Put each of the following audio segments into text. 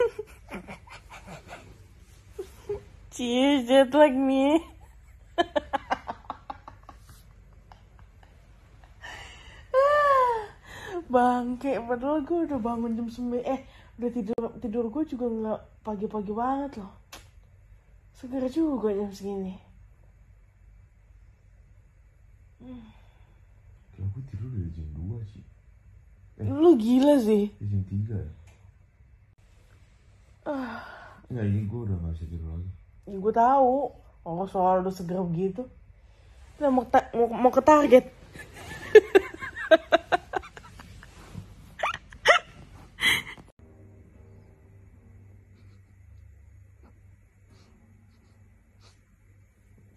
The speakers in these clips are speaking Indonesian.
Cheers, jet like me. Bangke, padahal gue udah bangun jam 9 Eh, udah tidur tidur gue juga nggak pagi-pagi banget loh Segar juga jam segini Kayak gue tidur dari jam 2 sih. Lu gila sih jam 3 ya. Enggak, ini gue udah gak bisa tidur lagi. Ya, gue tahu. Oh, soal udah seger begitu. Kita mau, mau, mau ke target.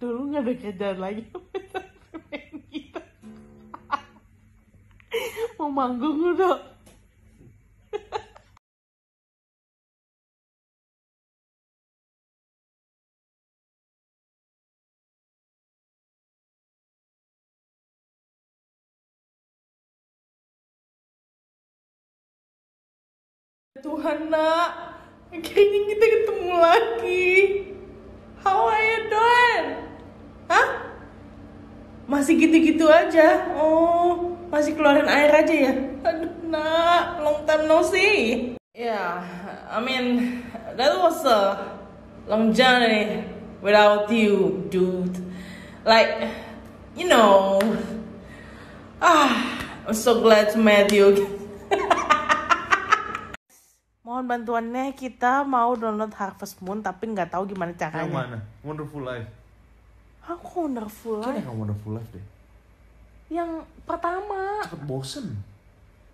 Dulu nggak ada kerjaan lagi. Main gitar. mau manggung udah. Tuhan nak, akhirnya kita ketemu lagi. How are you doing? Hah? Masih gitu-gitu aja? Oh, masih keluarin air aja ya? Aduh nak, long time no see. Yeah, I mean, that was a long journey without you, dude. Like, you know, ah, I'm so glad to meet you. Mohon bantuannya kita mau download Harvest Moon tapi nggak tahu gimana Yang caranya. mana? Wonderful Life. Aku wonderful Kayaknya Life. gak Wonderful Life deh. Yang pertama. Cepet bosen.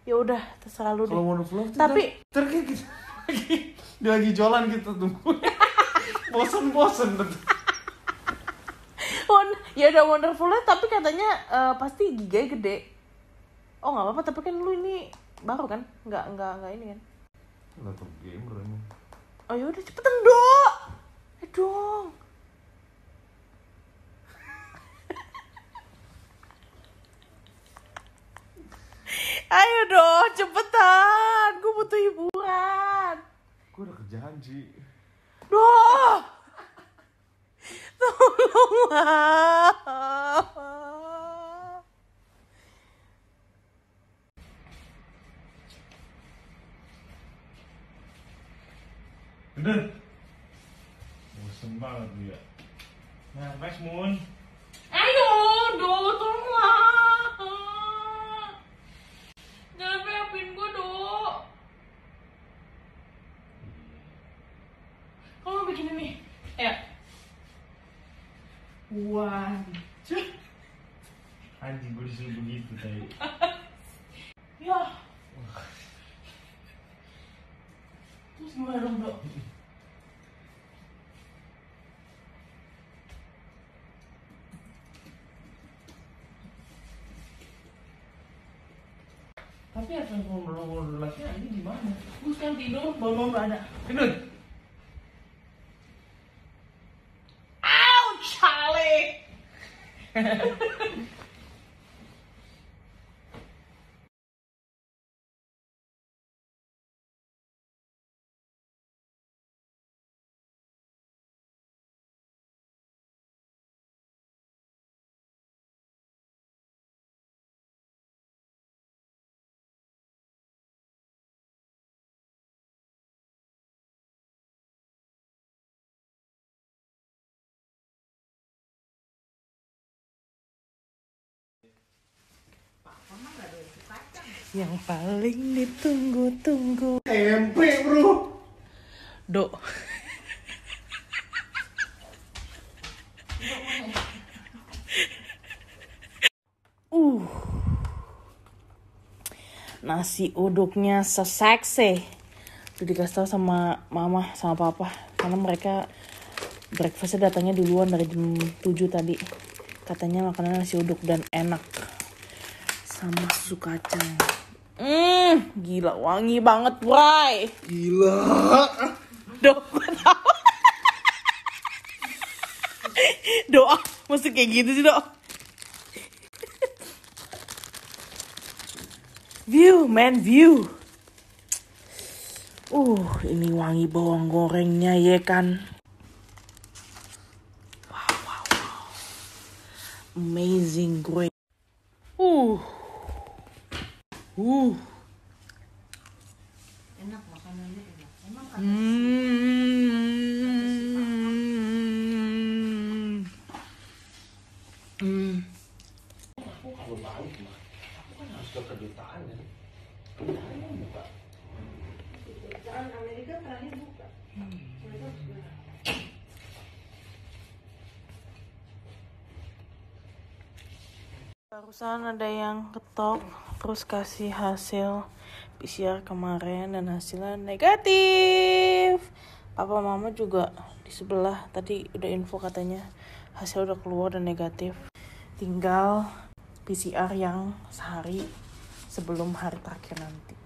Ya udah, terserah lu deh. Kalau Wonderful Life Tapi- kita lagi, dia lagi jualan kita tunggu. Bosen-bosen. Won, ya udah wonderful Life tapi katanya eh, pasti giga gede. Oh nggak apa-apa tapi kan lu ini baru kan? Nggak nggak nggak ini kan? Laptop gamer emang. Oh ya udah cepetan dong. Eh dong. Ayo dong, cepetan. Gue butuh hiburan. Gue udah kerjaan sih. Duh. Tolonglah. Bener. Bosen banget dia. Nah, Max Moon. Ayo, Do, tolonglah. Jangan peapin gue, Do. Kamu bikin ini. Ya. Two. Anjing gue disuruh begitu tadi. Ya. Terus gimana dong, Do? Tapi mau ngobrol lagi ini gimana? Gue sekarang tidur, gak ada. Bener. Yang paling ditunggu-tunggu. Tempe bro. Do. uh. Nasi uduknya seseksi. Udah dikasih tau sama mama sama papa. Karena mereka breakfastnya datangnya duluan dari jam 7 tadi. Katanya makanan nasi uduk dan enak. Sama susu kacang. Hmm, gila wangi banget, Bray. Gila. Doa. Doa mesti kayak gitu sih doa. View, man, view. Uh, ini wangi bawang gorengnya ya kan. Wow, wow, wow. Amazing, great. Uh. Uh. enak makanannya enak emang kata Hmm. Hmm. Aku kalau balik mah, aku kan harus ke kedutaan. Kedutaan buka. Kedutaan Amerika terakhir buka mereka sudah Barusan ada yang ketok terus kasih hasil PCR kemarin dan hasilnya negatif. Papa mama juga di sebelah tadi udah info katanya hasil udah keluar dan negatif. Tinggal PCR yang sehari sebelum hari terakhir nanti.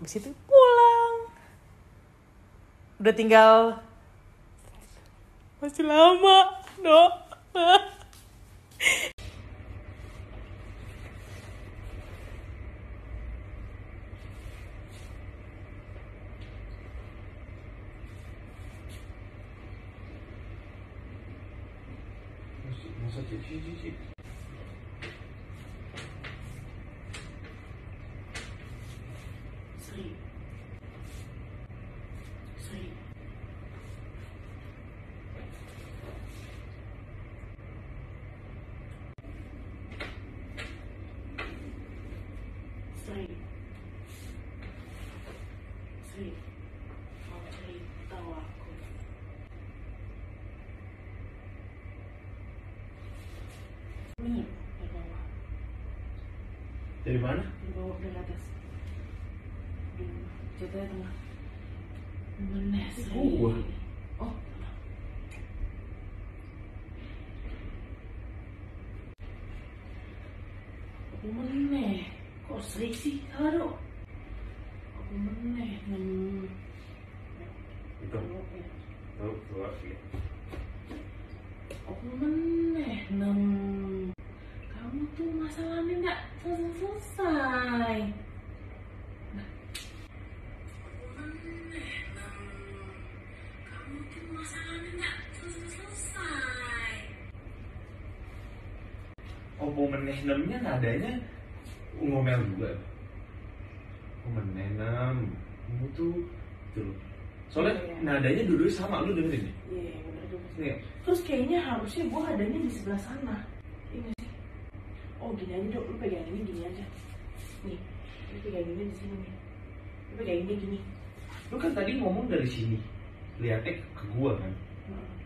Habis itu pulang. Udah tinggal masih lama, 说去去去去。去去 Dari mana? Di bawah dari atas. Jatuhnya tengah. Sri. Gua. Oh. Aku meneh. Kok Sri sih? Aduh. Aku meneh. Hmm. Itu. Tahu sih. Aku meneh. Tuh masalahnya nggak selesai-selesai. Nah. Aku meneh. Nem. Kamu tuh masalahnya nggak. Oh, meneh enamnya nadanya ngomel juga. Oh, meneh enam. Kamu tuh tuh. loh. Soalnya Iya. nadanya dulu sama lu dengerin nih. Iya, bener juga sih. Nih, Terus kayaknya harusnya gua adanya di sebelah sana. Oh gini aja dok, lu ini gini aja. Nih, lu pegang ini di sini nih. Lu ini gini. lu kan tadi ngomong dari sini. Lihatnya ke gua kan. Heeh.